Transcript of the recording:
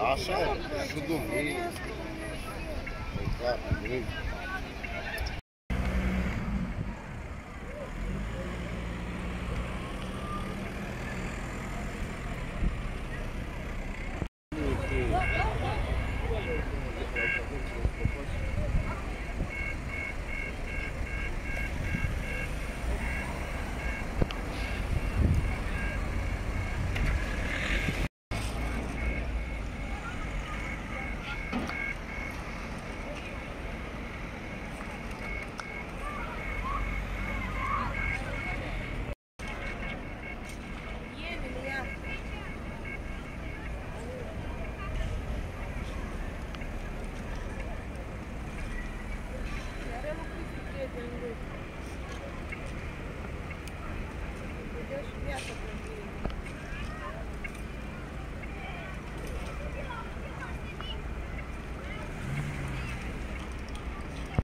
Passa, acho domingo. Claro, domingo.